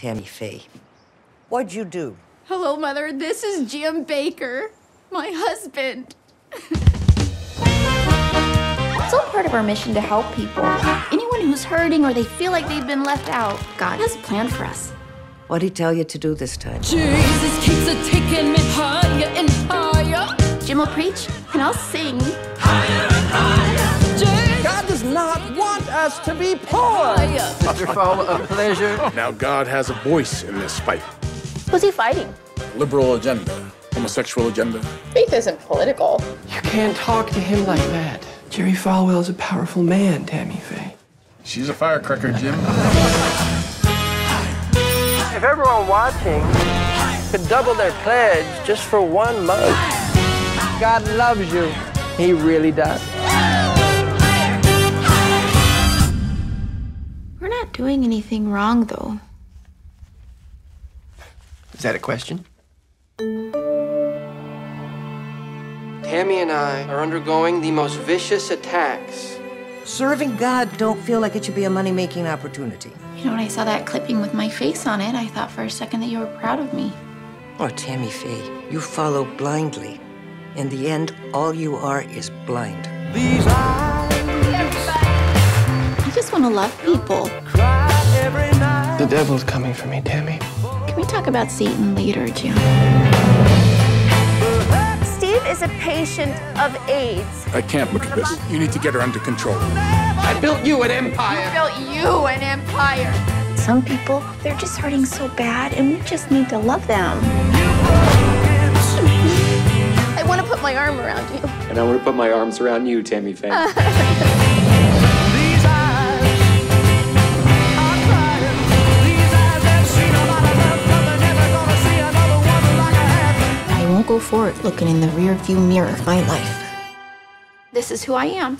Tammy Faye. What'd you do? Hello, Mother. This is Jim Bakker, my husband. It's all part of our mission to help people. Anyone who's hurting or they feel like they've been left out, God has a plan for us. What'd he tell you to do this time? Jesus keeps a taking me higher and higher. Jim will preach, and I'll sing. Higher and higher. God does not want us to be poor. Waterfall of pleasure. Now God has a voice in this fight. Who's he fighting? Liberal agenda, homosexual agenda. Faith isn't political. You can't talk to him like that. Jerry Falwell is a powerful man, Tammy Faye. She's a firecracker, Jim. If everyone watching could double their pledge just for one month, God loves you. He really does. Not doing anything wrong, though. Is that a question? Tammy and I are undergoing the most vicious attacks. Serving God don't feel like it should be a money-making opportunity. You know, when I saw that clipping with my face on it, I thought for a second that you were proud of me. Oh, Tammy Faye, you follow blindly. In the end, all you are is blind. I just want to love people. The devil's coming for me, Tammy. Can we talk about Satan later, Jim? Steve is a patient of AIDS. I can't look at this. You need to get her under control. I built you an empire. I built you an empire. Some people, they're just hurting so bad, and we just need to love them. I want to put my arm around you. And I want to put my arms around you, Tammy Faye. Forward looking in the rear view mirror of my life. This is who I am.